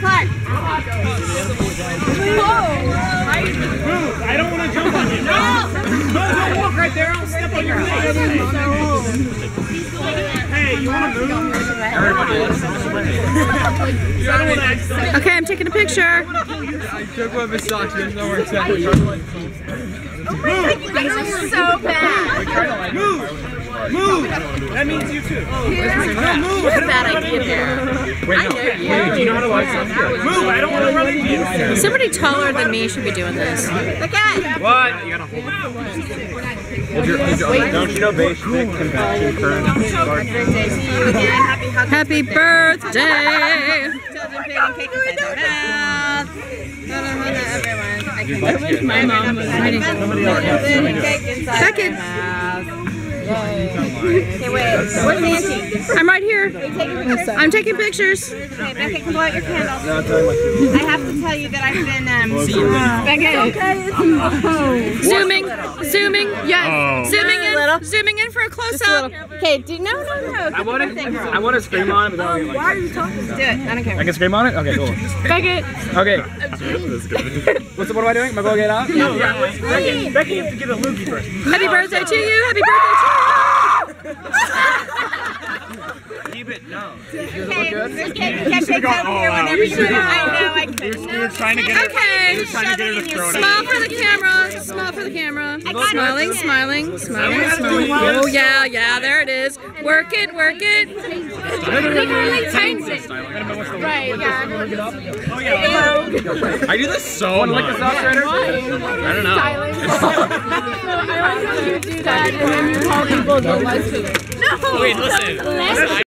Clark. I don't want to jump on you. No! No, don't walk right there. I'll step on your face. Hey, you want to move? Everybody, let's You don't want to accident. Okay, I'm taking a picture. I took one Versace, there's nowhere exactly. so bad. Move! Move! That means you too. You're a bad idea here. Wait, no. Wait, do you know how to like something? Move! I don't want to run into you. Somebody taller than me should be doing this. Look at. What? You gotta hold it. Hold your, hold your, don't you know basic convection current? Happy birthday to you again. Happy. Happy birthday! Children putting cake inside their mouth. Everyone. I can like it. my mom was hiding. Putting cake inside Second. Their. Okay, wait. Where's Nancy? I'm right here. Taking pictures? I'm taking pictures. Okay, Becca, can blow out your candles. I have to tell you that I've been um. Becca. Zooming, zooming, yeah, Oh. zooming Little. in, zooming in for a close up. Okay, do no, no, no. I want to, I want to scream on it, but I don't Why are you talking? Do it. I don't care. I can scream on it? Okay, cool. Beckett, Okay. What's what am I doing? Am I going to get out? No, yeah, Becky, Becky, you have to get a loogie first. happy birthday to you, happy birthday it, no. Okay, there's cake. You can take over here whenever you want. I know. I could. You were trying to to get you. her. Okay, You were trying to get her to throw it. smile for the camera, smile for the camera. Smiling, smiling, smiling, smiling. Oh yeah, yeah, there it is. Work it, work it. Right, yeah. Oh, yeah. I do this so much. Like the illustrator? I don't know. I like how you do that and then you call people the lesbian. Wait, listen.